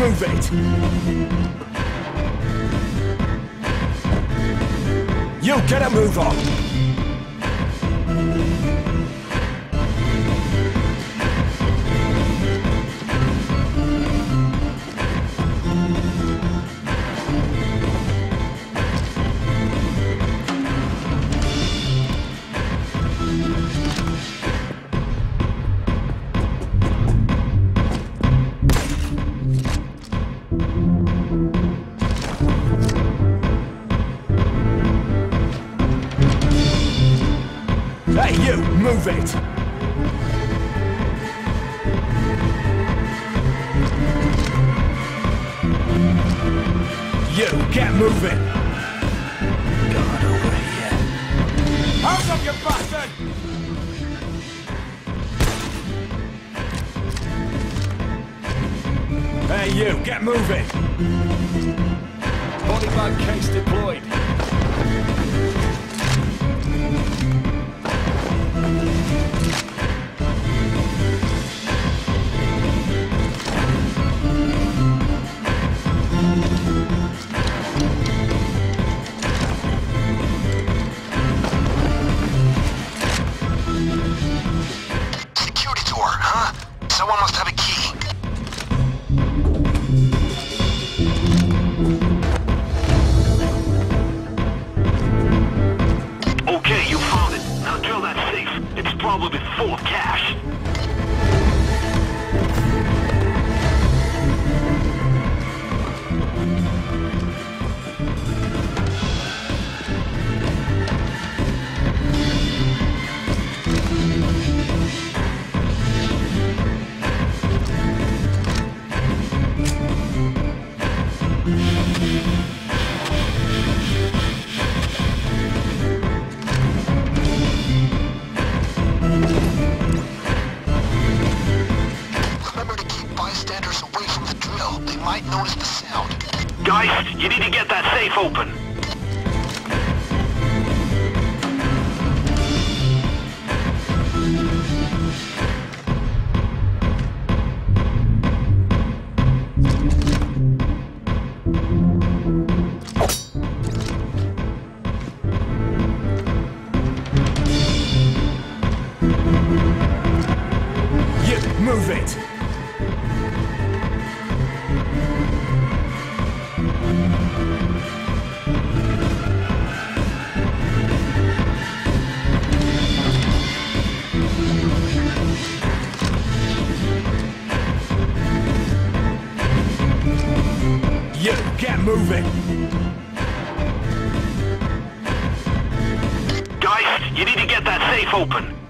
Move it! You, get a move on! Hey, you! Move it! You, get moving! God, over here. Hands up, you bastard! Hey, you, get moving! Body bag case deployed. Move it! You, get moving! Guys, you need to get that safe open.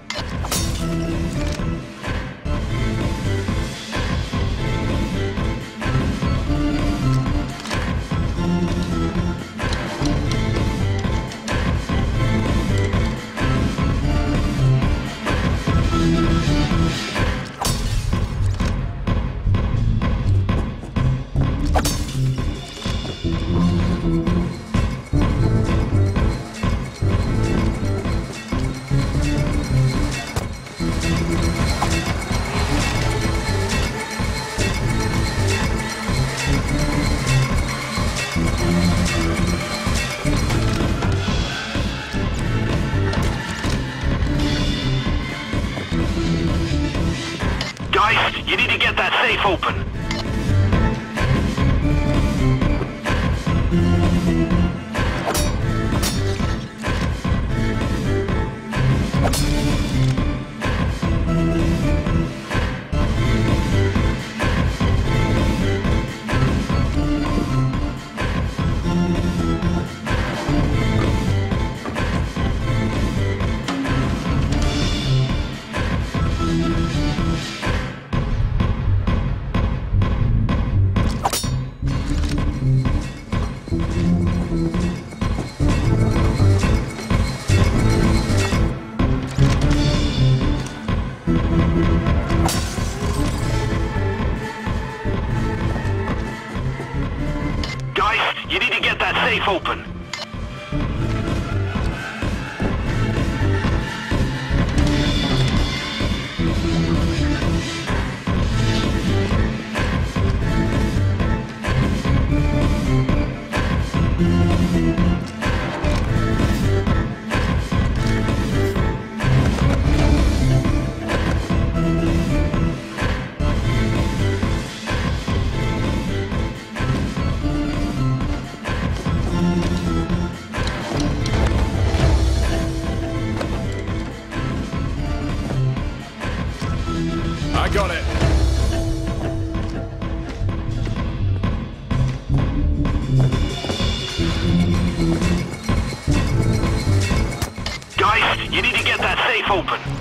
You need to get that safe open. Guys, you need to get that safe open.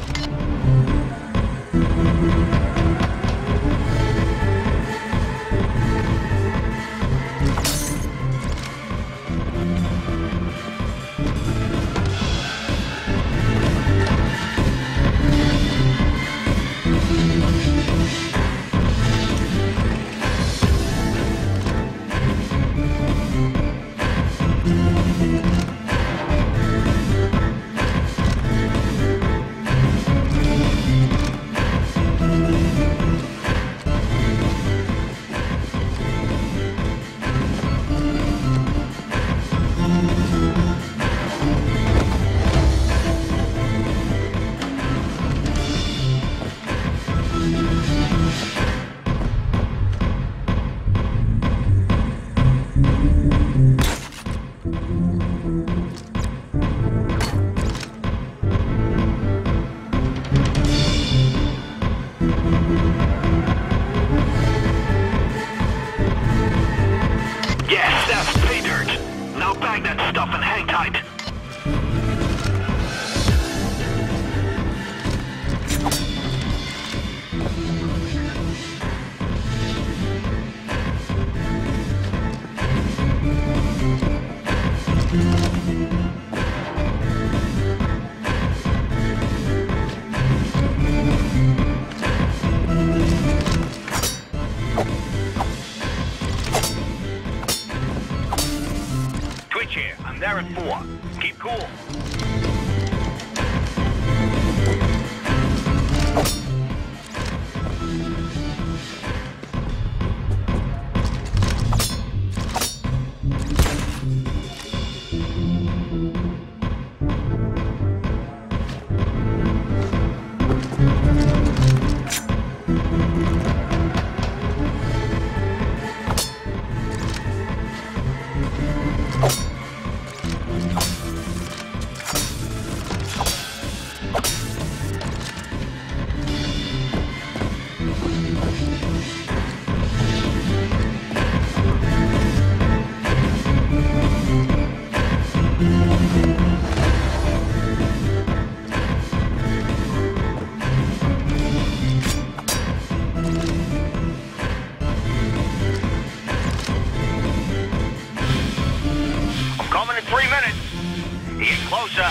closer.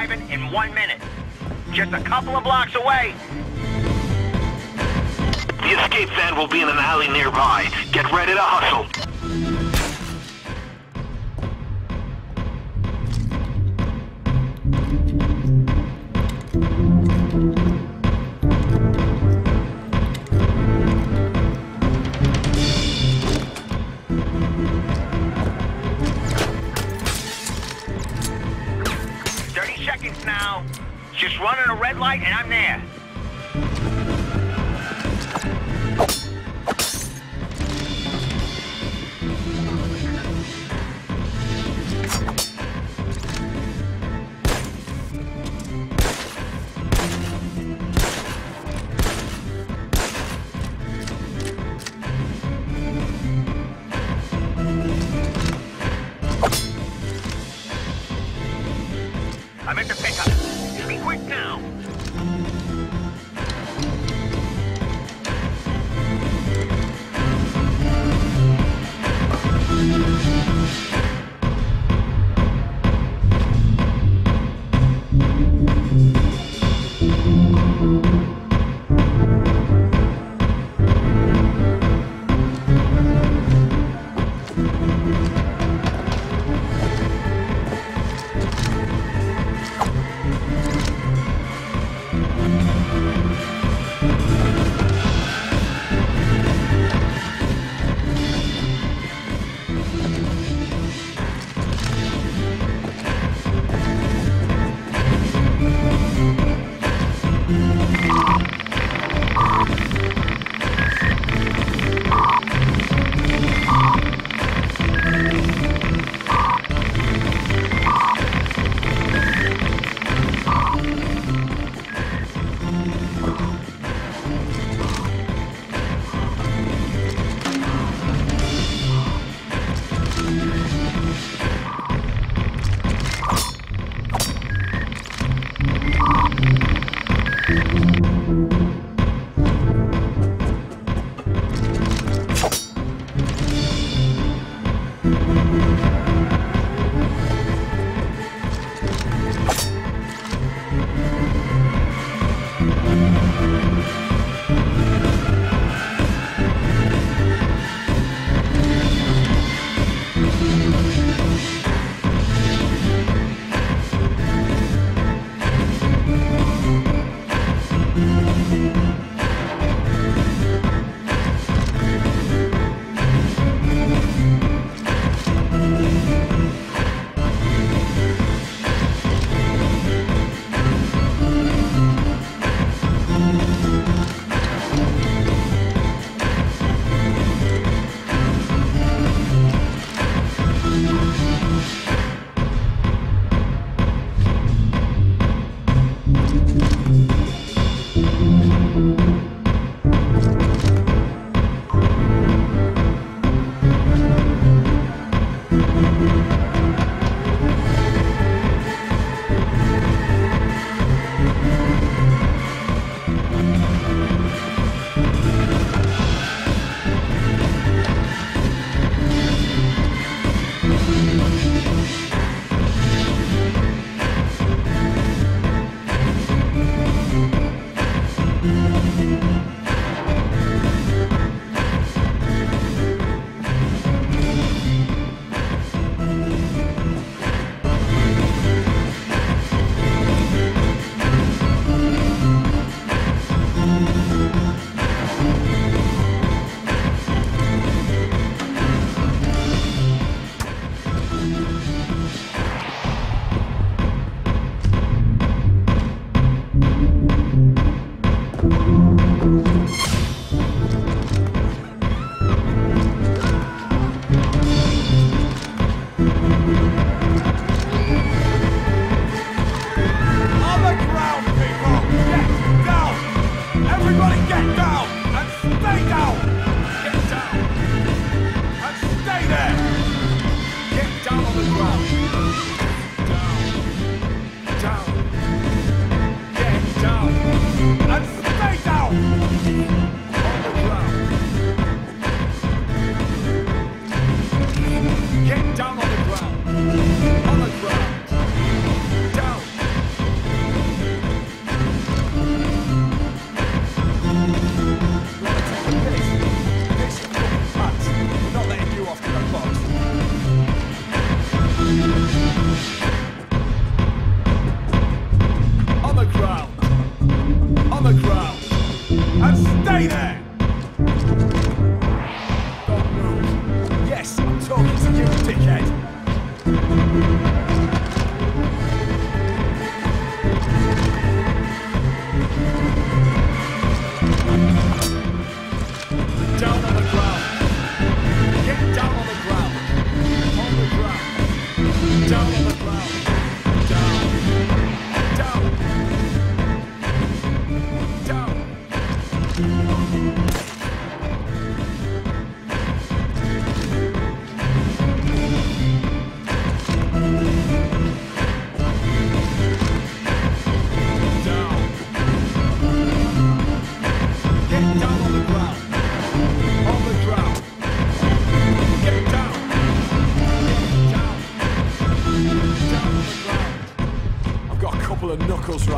arriving in one minute. Just a couple of blocks away. The escape van will be in an alley nearby. Get ready to hustle.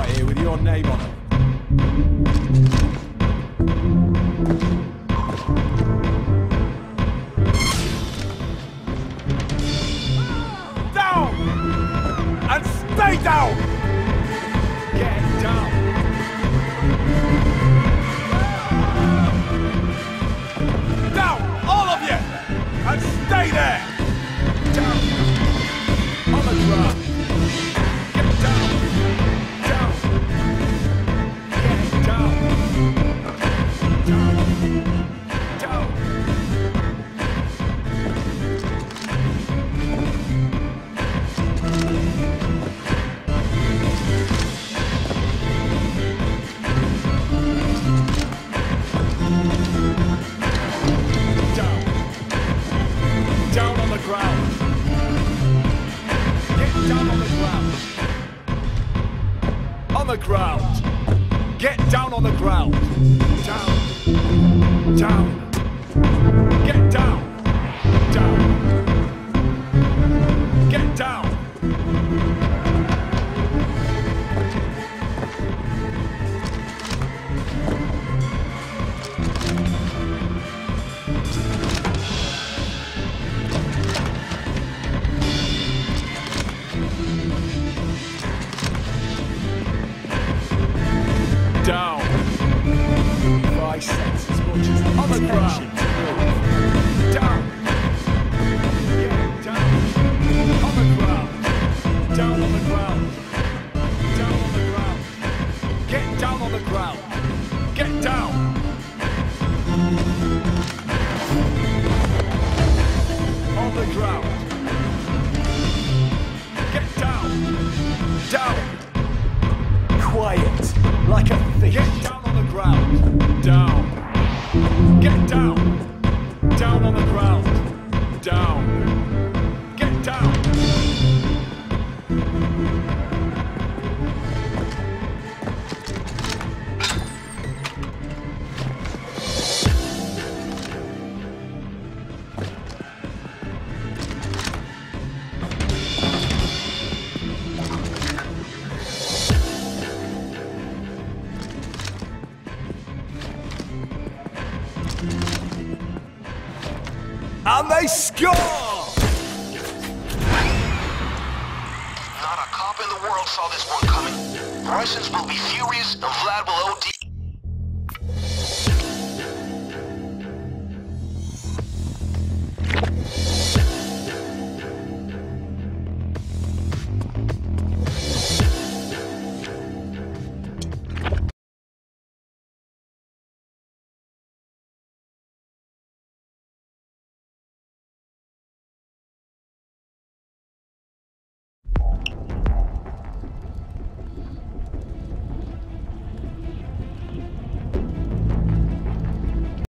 right here with your name on it. like a thief. Get down on the ground. Down. saw this one coming. Russians will be furious and Vlad will OD